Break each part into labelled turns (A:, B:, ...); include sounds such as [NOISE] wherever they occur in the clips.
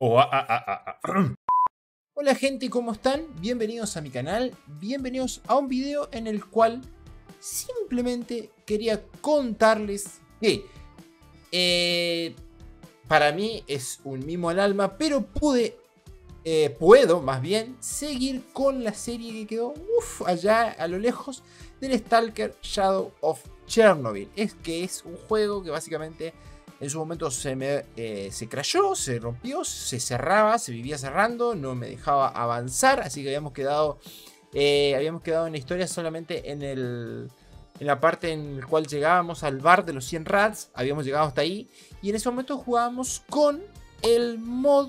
A: Hola gente, ¿cómo están? Bienvenidos a mi canal, bienvenidos a un video en el cual simplemente quería contarles que eh, para mí es un mimo al alma, pero pude, eh, puedo más bien, seguir con la serie que quedó allá a lo lejos del Stalker Shadow of Chernobyl. Es que es un juego que básicamente en su momento se me eh, se crashó, se rompió, se cerraba, se vivía cerrando, no me dejaba avanzar, así que habíamos quedado, eh, habíamos quedado en la historia solamente en, el, en la parte en la cual llegábamos al bar de los 100 rats, habíamos llegado hasta ahí, y en ese momento jugábamos con el mod,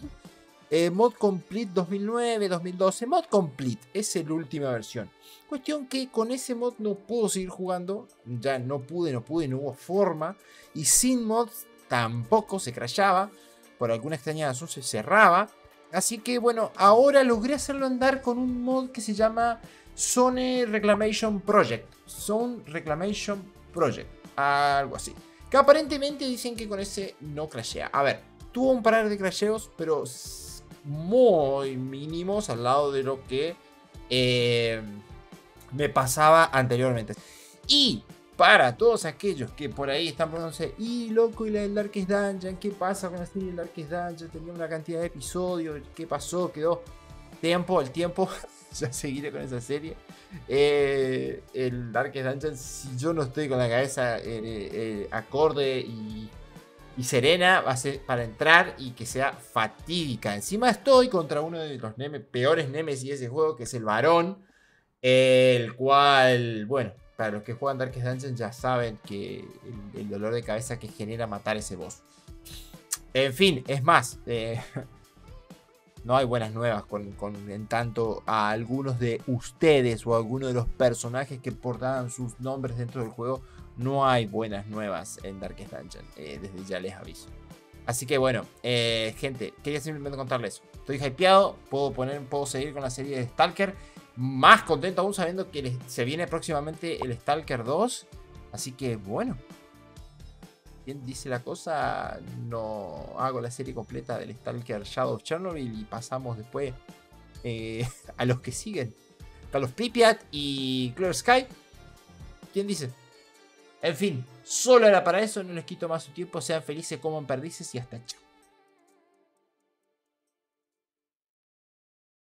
A: eh, mod complete 2009-2012, mod complete, es la última versión. Cuestión que con ese mod no puedo seguir jugando, ya no pude, no pude, no hubo forma, y sin mods tampoco se crashaba, por alguna extraña razón se cerraba. Así que bueno, ahora logré hacerlo andar con un mod que se llama Zone Reclamation Project. Zone Reclamation Project, algo así. Que aparentemente dicen que con ese no crashea. A ver, tuvo un par de crasheos, pero muy mínimos al lado de lo que eh, me pasaba anteriormente. Y para todos aquellos que por ahí están preguntándose, y loco, y la del Darkest Dungeon, ¿qué pasa con la serie del Darkest Dungeon? Tenía una cantidad de episodios, ¿qué pasó? Quedó tiempo, el tiempo, [LAUGHS] ya seguiré con esa serie. Eh, el Darkest Dungeon, si yo no estoy con la cabeza eh, acorde y, serena, va a ser para entrar y que sea fatídica. Encima estoy contra uno de los peores nemes y ese juego, que es el varón, el cual, bueno para los que juegan Darkest Dungeon ya saben que el, dolor de cabeza que genera matar ese boss. En fin, es más, eh, [LAUGHS] no hay buenas nuevas con, en tanto a algunos de ustedes o a algunos de los personajes que portaban sus nombres dentro del juego. No hay buenas nuevas en Darkest Dungeon, eh, desde ya les aviso. Así que bueno, eh, gente, quería simplemente contarles. Estoy hypeado, puedo, poner, puedo seguir con la serie de Stalker más contento aún sabiendo que se viene próximamente el Stalker 2. Así que bueno. Bien dice la cosa, no hago la serie completa del Stalker Shadow of Chernobyl y pasamos después eh, [LAUGHS] a los que siguen. Call of Pripyat y Clear Sky. ¿Quién dice? En fin, solo era para eso, no les quito más su tiempo. Sean felices, coman perdices y hasta chao.